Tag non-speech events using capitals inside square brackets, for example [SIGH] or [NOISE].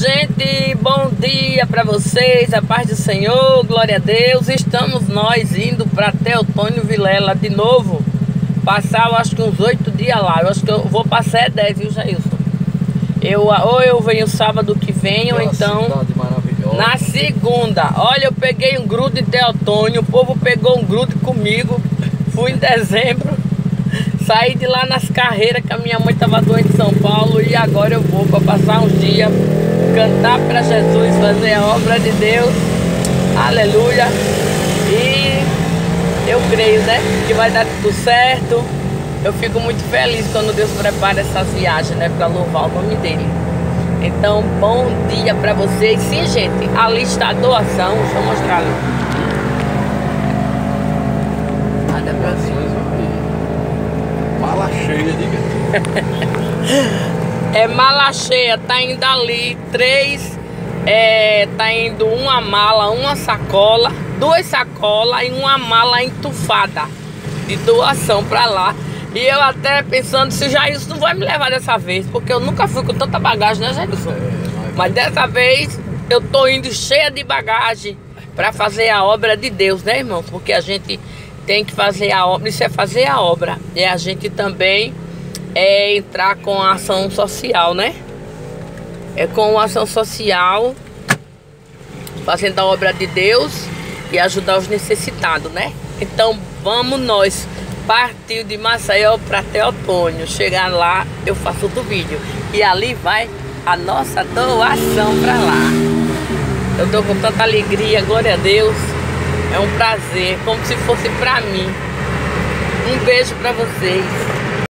gente, bom dia para vocês, a paz do Senhor, glória a Deus. Estamos nós indo para Teotônio Vilela de novo. Passar, eu acho que uns oito dias lá. Eu acho que eu vou passar é dez, viu, Jailson? Eu, ou eu venho sábado que vem, ou então na segunda. Olha, eu peguei um grude em Teotônio, o povo pegou um grude comigo. Fui em dezembro. [LAUGHS] Saí de lá nas carreiras que a minha mãe estava doente em São Paulo e agora eu vou para passar uns dias, para Jesus, fazer a obra de Deus. Aleluia. E eu creio, né, que vai dar tudo certo. Eu fico muito feliz quando Deus prepara essas viagens, né, para louvar o nome dele. Então, bom dia para vocês. Sim, gente, a lista da doação, deixa eu mostrar ali. Nada pra cima mala cheia, diga. [LAUGHS] é mala cheia, tá indo ali três, é, tá indo uma mala, uma sacola, duas sacolas e uma mala entufada de doação pra lá. E eu até pensando se já isso não vai me levar dessa vez, porque eu nunca fui com tanta bagagem, né, Jailson? Mas dessa vez eu tô indo cheia de bagagem para fazer a obra de Deus, né, irmão? Porque a gente tem que fazer a obra, isso é fazer a obra. E a gente também é entrar com a ação social, né? É com a ação social, fazendo a obra de Deus e ajudar os necessitados, né? Então vamos nós partir de Maceió para Teotônio. Chegar lá, eu faço outro vídeo. E ali vai a nossa doação para lá. Eu tô com tanta alegria, glória a Deus. É um prazer, como se fosse para mim. Um beijo para vocês.